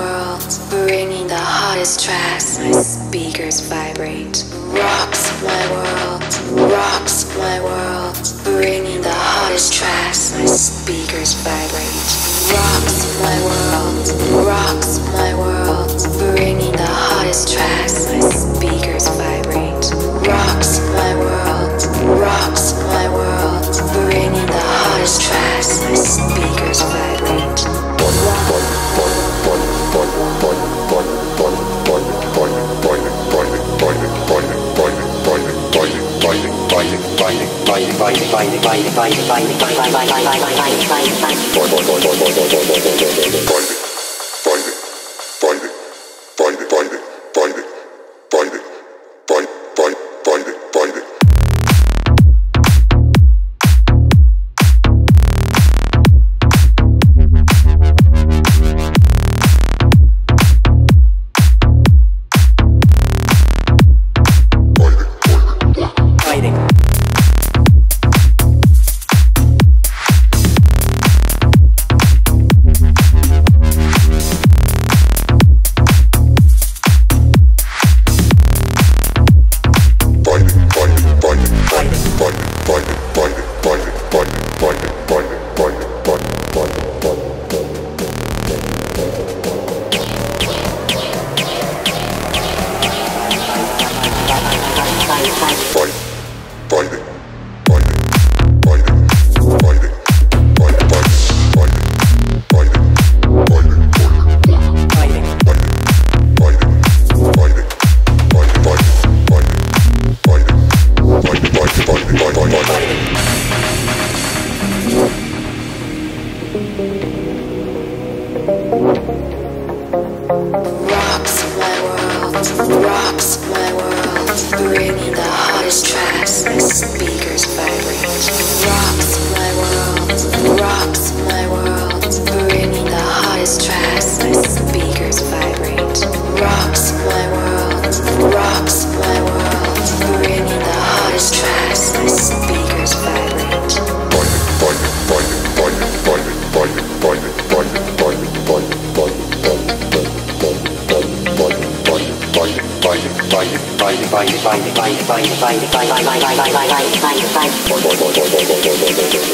world, bringing the hottest tracks. My speakers vibrate. Rocks my world, rocks my world, bringing the hottest tracks. My speakers vibrate. Rocks my world, rocks my world, Fighting. Rocks my world, bringing the hottest tracks. Speakers vibrate. Rocks my Bye.